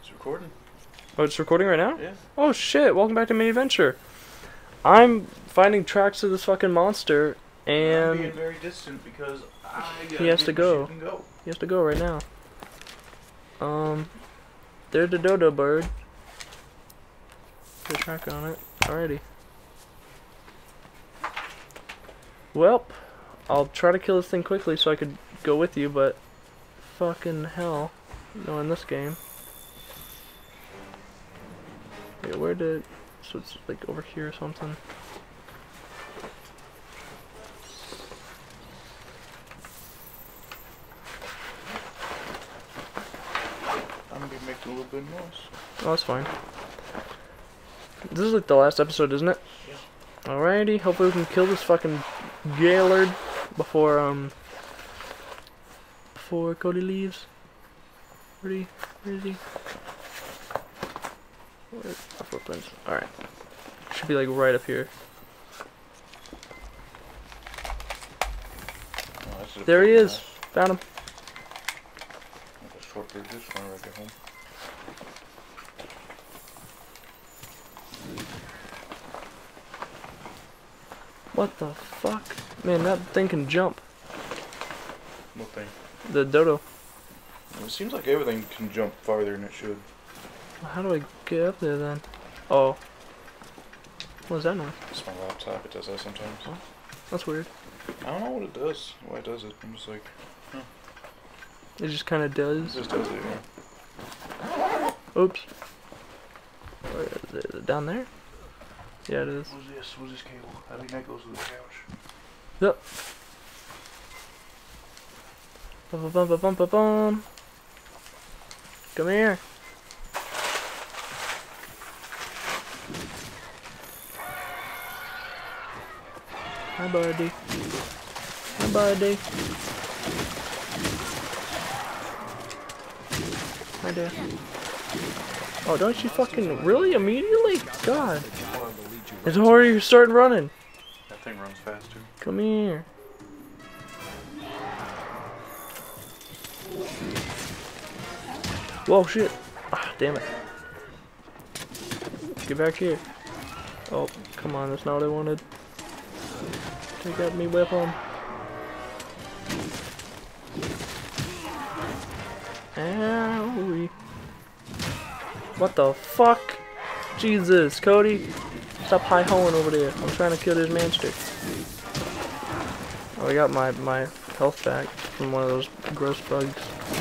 It's recording. Oh, it's recording right now? Yeah. Oh shit, welcome back to Mini Adventure. I'm finding tracks of this fucking monster I'm being and very distant because I He has to go. and go. he has to go right now. Um there's the dodo bird. Put a track on it. Alrighty. Well, I'll try to kill this thing quickly so I could go with you, but fucking hell. Knowing this game. Wait, where did so it's like over here or something. I'm gonna be making a little bit of noise. Oh, that's fine. This is like the last episode, isn't it? Yeah. Alrighty, hopefully we can kill this fucking Gaylord before, um, before Cody leaves. Where, he, where is he? Where's the footprints? Alright. Should be like right up here. Oh, There he is. mouse. Found him. Like a short bridge this one right home. What the fuck? Man, that thing can jump. What thing? The dodo. It seems like everything can jump farther than it should. How do I get up there then? Oh. What is that noise? It's my laptop. It does that sometimes. Oh, that's weird. I don't know what it does. Why it does it? I'm just like, It just kind of does. it just does it. Yeah. Oops. Where? Is it down there? Yeah, it is. What's this? What's this cable? I think that goes to the couch. Yep. Bum, bum, bum, bum, bum, bum. Come here. Hi, buddy. Hi, buddy. Hi there. Oh, don't you fucking really immediately? God. It's already starting running. That thing runs faster. Come here. Whoa, shit. Ah, damn it. Get back here. Oh, come on, that's not what I wanted. Take out me weapon. Owie. What the fuck? Jesus, Cody. Stop high hoeing over there. I'm trying to kill this monster. Oh, I got my, my health back from one of those gross bugs.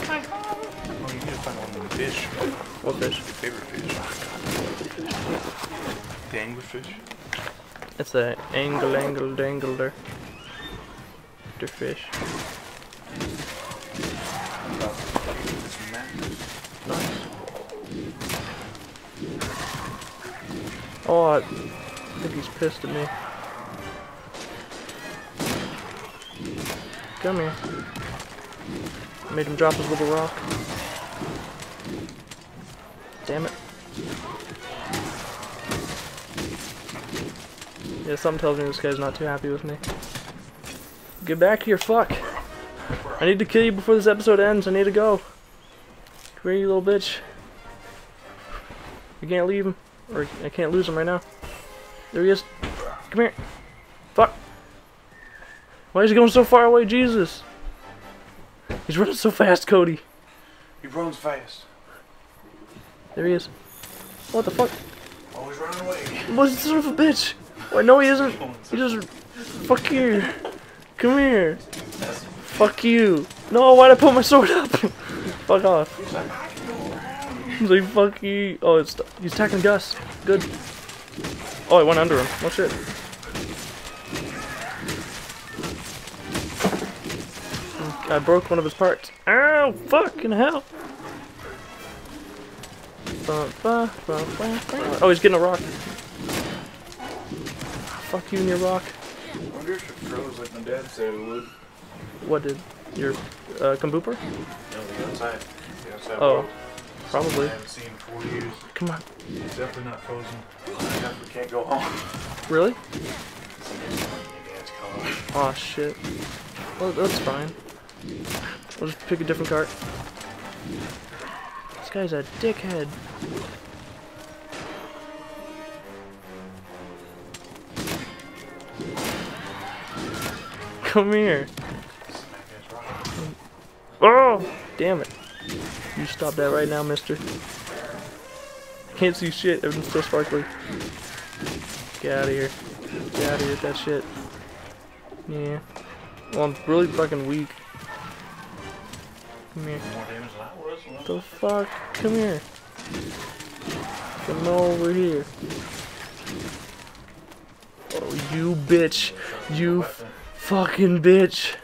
Oh, you need to find one of the fish. What fish? Your favorite fish. The anglerfish. It's a angle, angle, dangler. The fish. Nice. Oh, I think he's pissed at me. Come here. Made him drop his little rock. Damn it. Yeah, something tells me this guy's not too happy with me. Get back here, fuck. I need to kill you before this episode ends. I need to go. Come here, you little bitch. I can't leave him. Or I can't lose him right now. There he is. Come here. Fuck. Why is he going so far away? Jesus. He's running so fast, Cody. He runs fast. There he is. What the fuck? Always running away. What is son of a bitch? Oh, Why no he isn't. He just fuck you. Come here. Fuck you. No, why'd I put my sword up? fuck off. He's like, fuck you. Oh, it's he's attacking Gus. Good. Oh, I went under him. Oh shit. I broke one of his parts. Ow! Fucking hell! Oh, he's getting a rock. Fuck you and your rock. I wonder if it froze like my dad said it would. What did your uh, Kambooper? No, the outside. The outside Oh. world. Probably. I haven't seen four years. Come on. He's definitely not frozen. I definitely can't go home. Really? Yeah. Oh shit. Well, that's fine. We'll just pick a different cart. This guy's a dickhead. Come here. Smack ass rock. Oh! Damn it. You stop that right now, mister. I can't see shit. Everything's still sparkly. Get out of here. Get out of here with that shit. Yeah. Well, I'm really fucking weak. Come here. More damage than I was. What the fuck? Come here. Come over here. Oh, you bitch. You fucking bitch.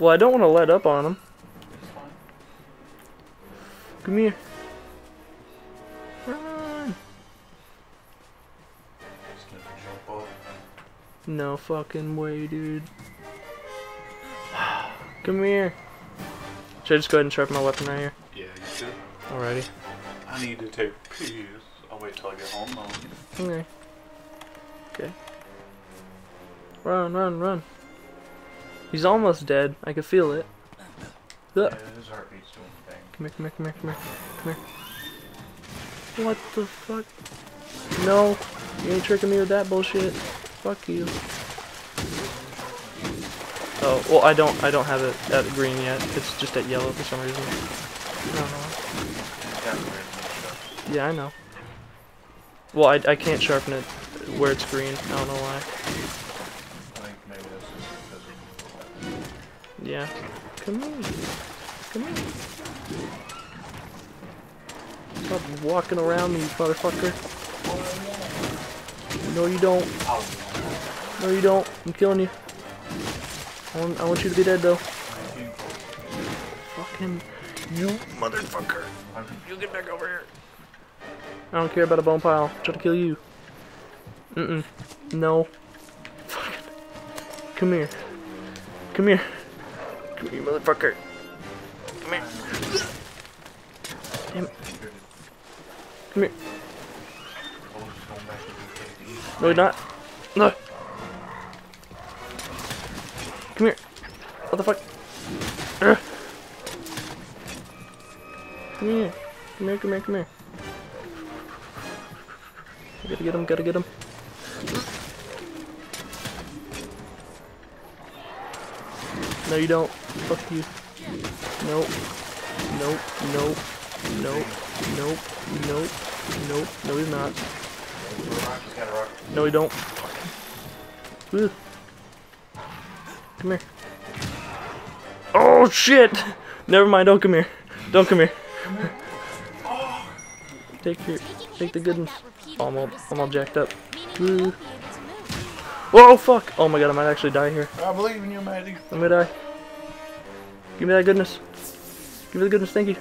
Well, I don't want to let up on him. Come here. Run. Just gonna jump up. No fucking way, dude. Come here. Should I just go ahead and sharpen my weapon right here? Yeah, you should. Alrighty. I need to take peas. I'll wait till I get home though. Okay. Okay. Run, run, run. He's almost dead. I can feel it. Yeah, his heartbeat's doing. Come here, come here, come here, come here, come here. What the fuck? No, you ain't tricking me with that bullshit. Fuck you. Oh, well, I don't, I don't have it at green yet. It's just at yellow for some reason. I don't know. He's got weird stuff. Yeah, I know. Well, I, I can't sharpen it where it's green. I don't know why. I think maybe this is because of Yeah. Come here. Come here. Stop walking around me, motherfucker. No, you don't. No, you don't. I'm killing you. I want, I want you to be dead, though. Fucking you, motherfucker. You get back over here. I don't care about a bone pile. I'm trying to kill you. Mm-mm. No. Fucking. Come here. Come here. Come here, motherfucker. Come here. Damn. Come here. No, you're not. No. Come here. What the fuck? Ugh. Come here. Come here, come here, come here. I gotta get him, gotta get him. No, you don't. Fuck you. Nope. Nope. Nope. Nope. Nope. Nope. Nope. No, he's not. Rock, he's got a rock. No, you don't. Ugh. Come here. Oh shit! Never mind. Don't come here. Don't come here. Take your, take the good ones. Oh, I'm all, I'm all jacked up. Ugh. Whoa, fuck! Oh my god, I might actually die here. I believe in you, Maddie. I'm gonna die. Give me that goodness. Give me the goodness. Thank you.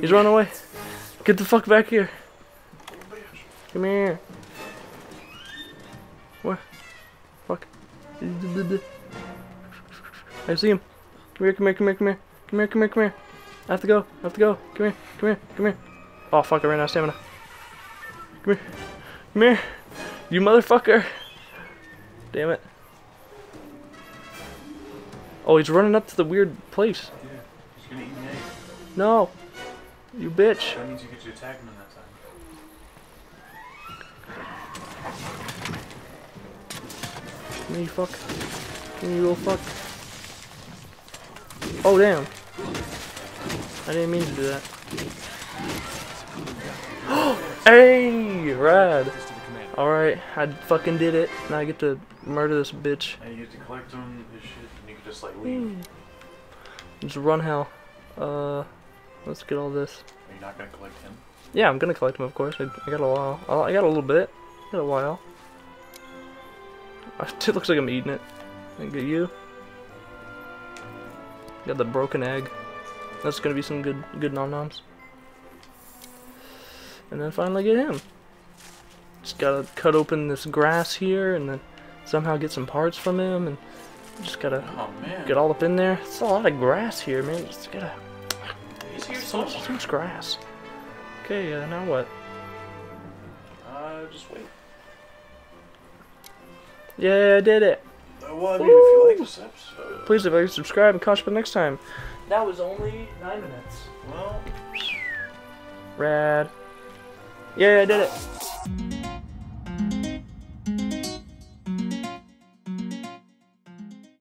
He's running away. Get the fuck back here. Come here. What? Fuck. I see him. Come here, come here, come here, come here. Come here, come here, come here. I have to go. I have to go. Come here, come here, come here. Oh fuck, I ran out of stamina. Come here. Come here. You motherfucker. Damn it. Oh, he's running up to the weird place. Yeah, No. You bitch. That means you get to attack him in that time. Come here, you fuck. Come here, you little fuck. Oh, damn. I didn't mean to do that. hey! Rad. Alright, I fucking did it. Now I get to murder this bitch. And you get to collect him, his shit, and you can just like leave. Just run hell. Uh, let's get all this. Are you not gonna collect him? Yeah, I'm gonna collect him, of course. I, I got a while. Oh, I got a little bit. Got a while. It looks like I'm eating it. I get you. Got the broken egg. That's gonna be some good, good nom noms. And then finally get him. Just gotta cut open this grass here, and then somehow get some parts from him, and just gotta Oh get all up in there. It's a lot of grass here, man. Just gotta So much, so much grass. Okay, uh, now what? Uh, just wait. Yeah, I did it. Uh, well, I mean, if you like Woo! this episode, Please, if you subscribe and catch me next time. That was only nine minutes. well, Rad. Yeah, I did it.